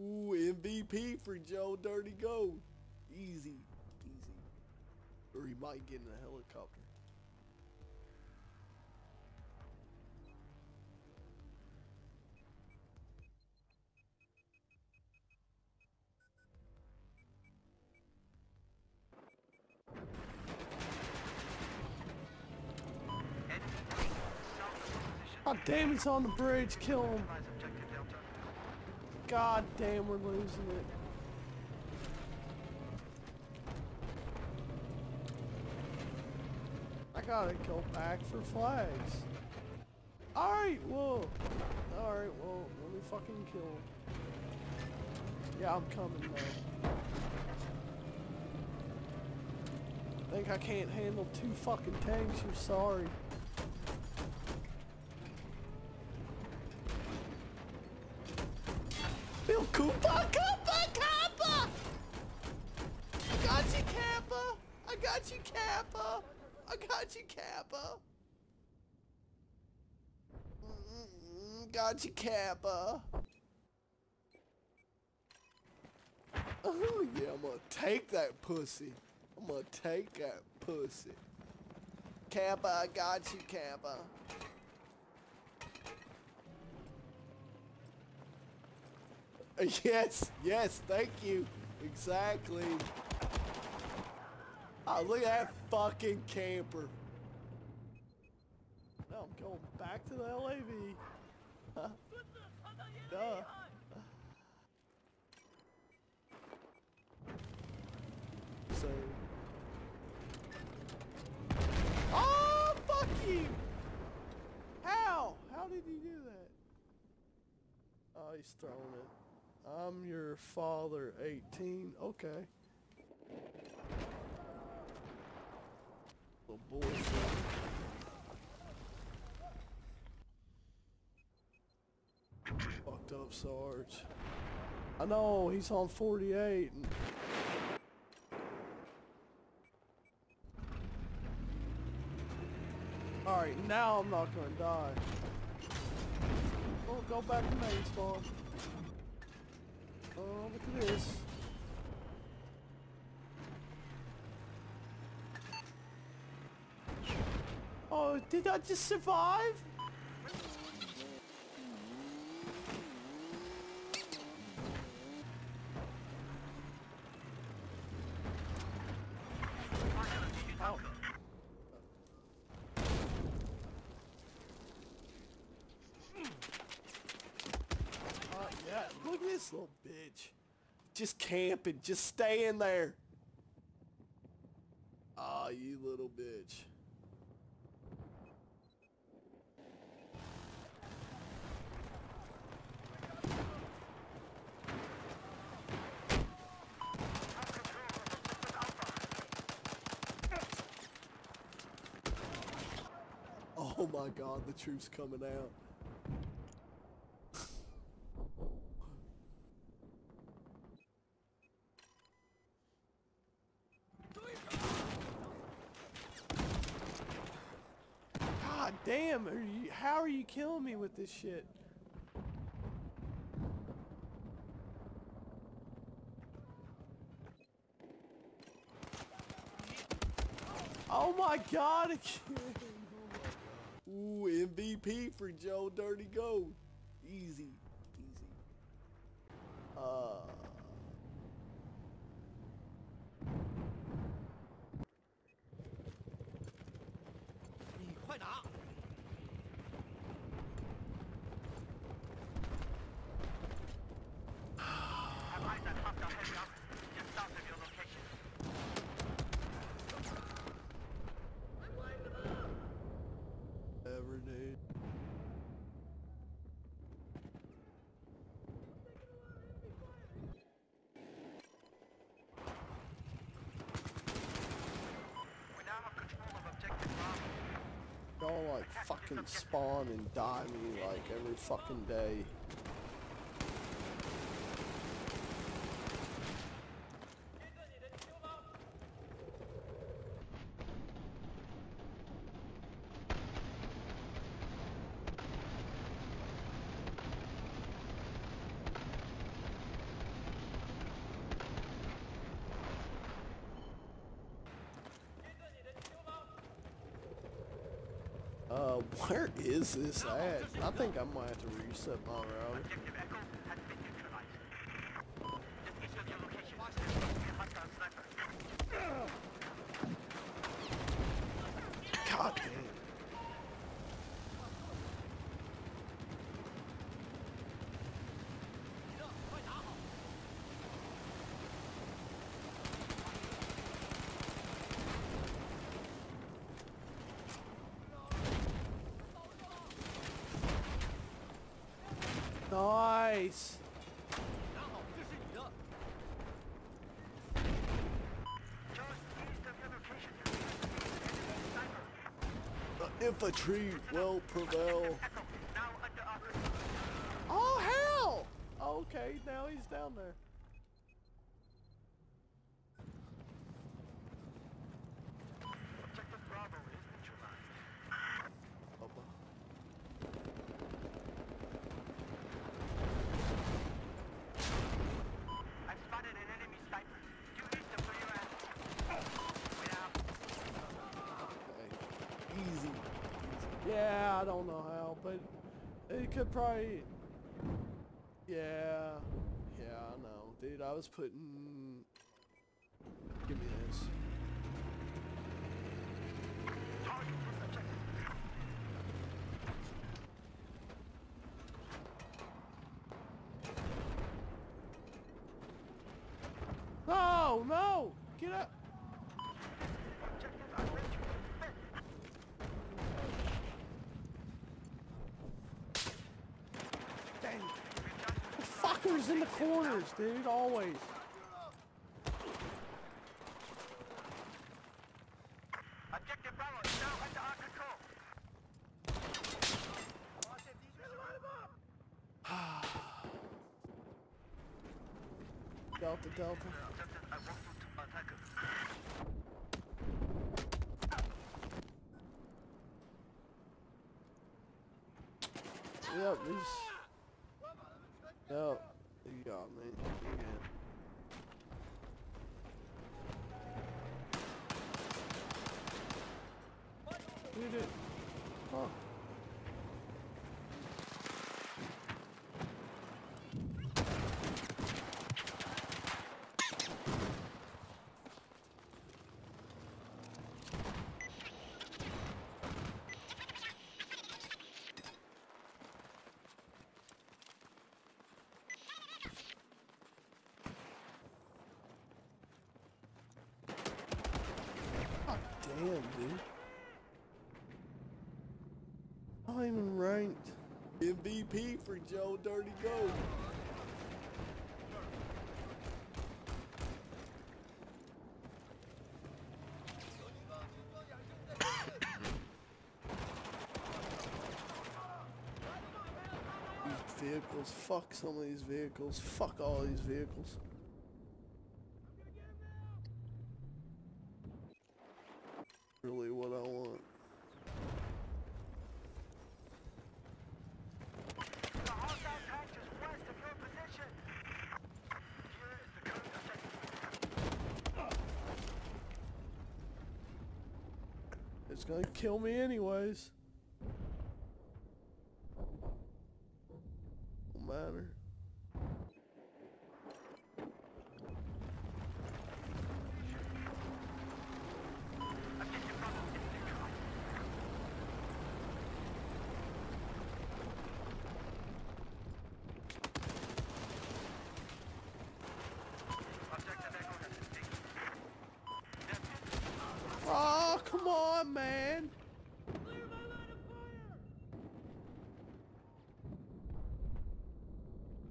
Ooh, MVP for Joel Dirty Gold. Easy, easy. Or he might get in a helicopter. God damn, he's on the bridge. Kill him. God damn, we're losing it. I gotta go back for flags. Alright, whoa. Alright, well, let me fucking kill him. Yeah, I'm coming now. Think I can't handle two fucking tanks, you're sorry. Koopa, Koopa, Kappa! I got you, Kappa! I got you, Kappa! I got you, Kappa! Mm, got you, Kappa! Oh yeah, I'm gonna take that pussy. I'm gonna take that pussy. Kappa, I got you, Kappa. Yes, yes, thank you. Exactly. Oh, look at that fucking camper. Now I'm going back to the LAV. Huh? Duh. So. Oh, fuck you! How? How did he do that? Oh, he's throwing it. I'm your father, 18. Okay. Little boyfriend. Fucked up Sarge. I know, he's on 48. And Alright, now I'm not gonna die. Oh, go back to main spawn. Oh, look at this. Oh, did I just survive? Uh, yeah, look at this little bitch. Just camping, just staying there. Ah, you little bitch. Oh my god, the truth's coming out. God damn, are you, how are you killing me with this shit? Oh my god. Ooh, MVP for Joel Dirty Gold. Easy, easy. Uh. Ever, dude. Like fucking spawn and die me like every fucking day. Uh, where is this at? I think I might have to reset my router. Objective Echo has been neutralized. Just issue your location. Be hunter and sniper. God damn. Nice. Just east of your location. Enemy sniper. The infantry will prevail. Echo now under our control. Oh hell! Okay, now he's down there. Objective Bravo is neutralized. Opa. I've spotted an enemy sniper. Due east of where you're at. Wait out. Okay. Easy. Easy. Yeah, I don't know how, but it could probably. Yeah. Yeah, I know. Dude, I was putting. Give me this. No, no! Get up! Objective under defense. Dang. The fuckers in the corners, dude, always. Objective Bravo is now under our control. Delta, Delta. Objective I want you to attack. Yep, these. Yep, you got me. Good. Dude, it. Huh. God damn, dude. Not even ranked. MVP for Joel Dirty Gold. These vehicles, fuck some of these vehicles, fuck all these vehicles. Really what I want. The hostile patch is west of your position. Here is the current objective. It's gonna kill me anyways. Don't matter. Objective Bravo is neutralized. Objective Echo has been taken. Oh, come on, man.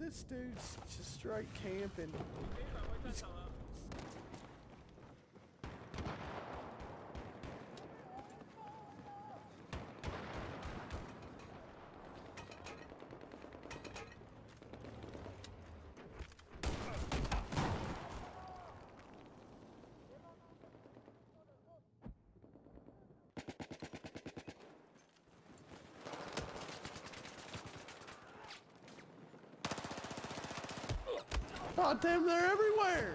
This dude's just straight camping. God damn, they're everywhere.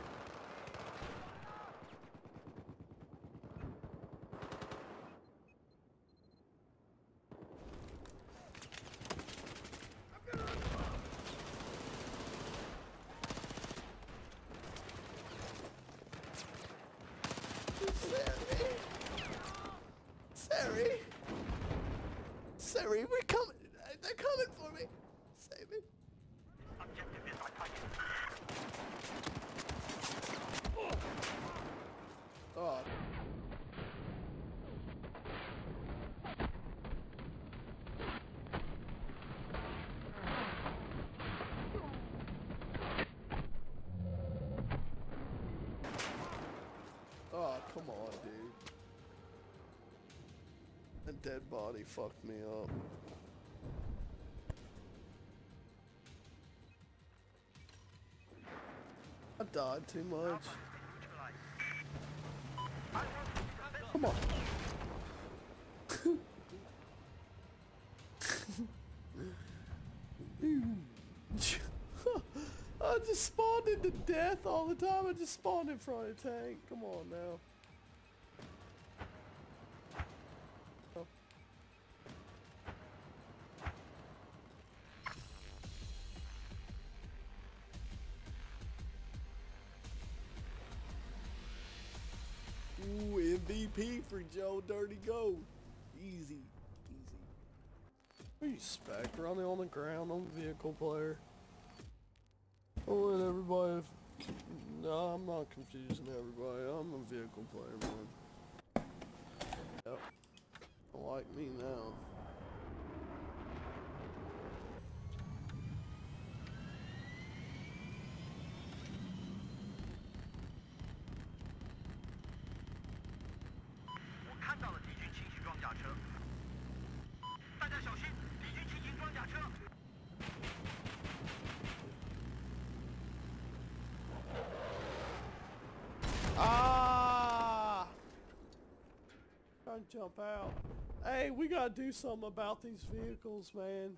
Come on, dude. A dead body fucked me up. I died too much. Come on. I just spawned into death all the time. I just spawned in front of a tank. Come on now. MVP for Joel Dirty Gold. Easy, easy. Spec running on the ground on vehicle player? I'll let everybody. No, I'm not confusing everybody. I'm a vehicle player, man. Yep. Like me now. Ah! Trying to jump out. Hey, we gotta do something about these vehicles, man.